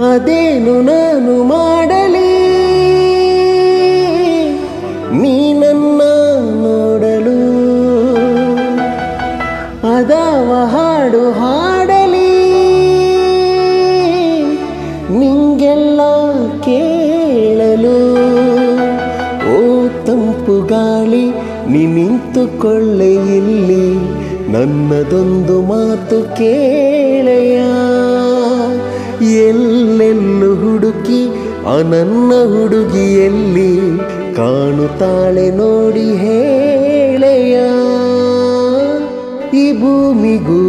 ಏನು ನಾನು ಮಾಡಲಿ? ನೀ ನನ್ನ ನೋಡಲು ಅದಾವ ಹಾಡು ಹಾಡಲಿ? ನಿಂಗೆಲ್ಲ ಕೇಳಲು ಓ ತಂಪು ಗಾಳಿ ನಿಂತುಕೊಳ್ಳೆ ಇಲ್ಲಿ, ನನ್ನದೊಂದು ಮಾತು ಕೇಳೆಯ. ಎಲ್ಲೆಲ್ಲೂ ಹುಡುಕಿ ಅನನ್ನ ನನ್ನ ಹುಡುಗಿಯಲ್ಲಿ ಕಾಣುತ್ತಾಳೆ ನೋಡಿ ಹೇಳೆಯ. ಈ ಭೂಮಿಗೂ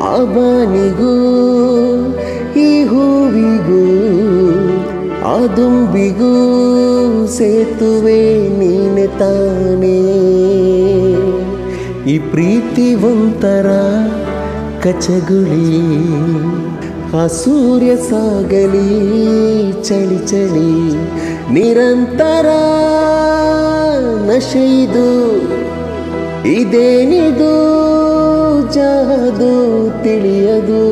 ಆ ಈ ಹೂವಿಗೂ, ಆ ದುಂಬಿಗೂ ಸೇತುವೆ ನೀನೆ ತಾನೇ. ಈ ಪ್ರೀತಿ ಒಂಥರ ಕಚಗುಳಿ ಆ ಸೂರ್ಯ ಸಾಗಲಿ ಚಳಿ ಚಳಿ ನಿರಂತರ ನಶೆಯಿದು ಇದೇನಿದು ಜಾದು ತಿಳಿಯದು